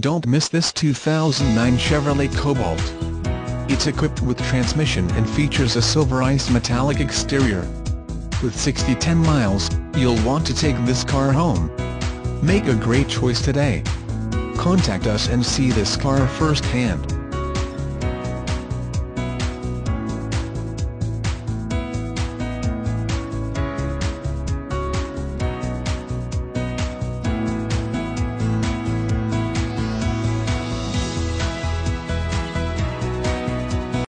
Don't miss this 2009 Chevrolet Cobalt. It's equipped with transmission and features a silver ice metallic exterior. With 60-10 miles, you'll want to take this car home. Make a great choice today. Contact us and see this car firsthand.